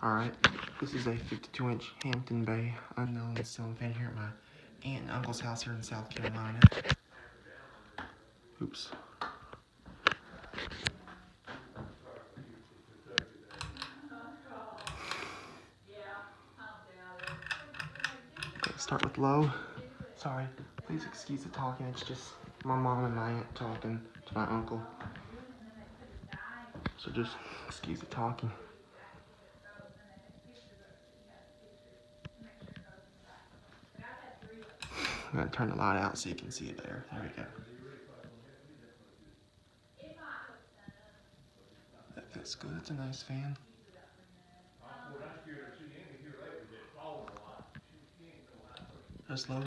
Alright, this is a 52 inch Hampton Bay unknown ceiling fan here at my aunt and uncle's house here in South Carolina. Oops. Start with low. Sorry, please excuse the talking, it's just my mom and my aunt talking to my uncle. So just excuse the talking. I'm gonna turn the light out so you can see it better. There we go. That feels good. It's a nice fan. That's low.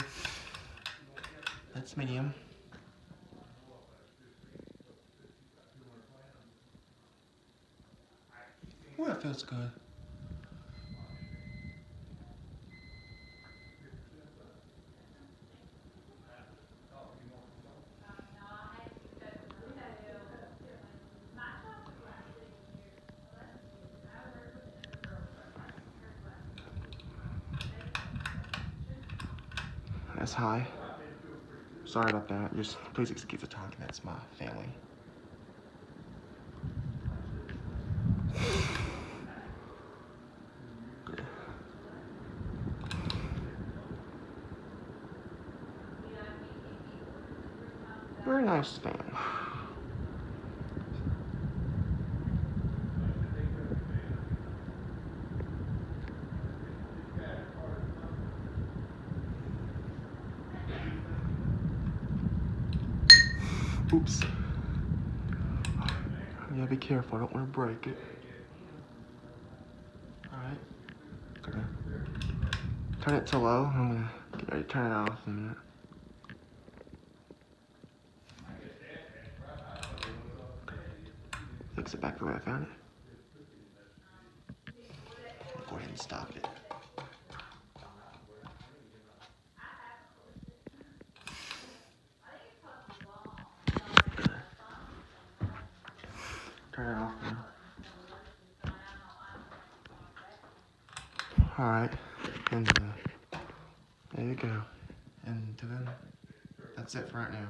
That's medium. Well, it feels good. That's high. Sorry about that. Just please excuse the talking. That's my family. Very nice fan. Oops. Yeah, be careful. I don't want to break it. Alright. Gonna turn it to low. I'm gonna get ready to turn it off in a minute. Fix it back the way I found it. Go ahead and stop it. Turn it off now. Alright, and uh, there you go. And to then that's it for right now.